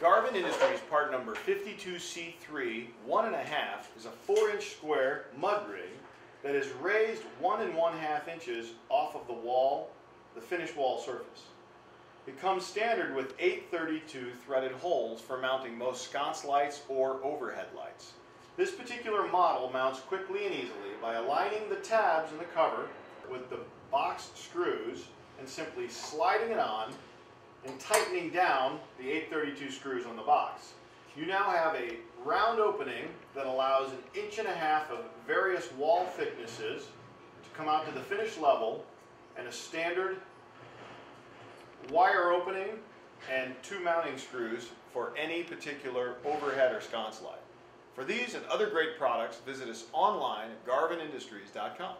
Garvin Industries part number 52C3 one and a half is a four inch square mud ring that is raised one and one half inches off of the wall, the finished wall surface. It comes standard with 832 threaded holes for mounting most sconce lights or overhead lights. This particular model mounts quickly and easily by aligning the tabs in the cover with the box screws and simply sliding it on and tightening down the 832 screws on the box. You now have a round opening that allows an inch and a half of various wall thicknesses to come out to the finished level and a standard wire opening and two mounting screws for any particular overhead or sconce light. For these and other great products, visit us online at garvinindustries.com.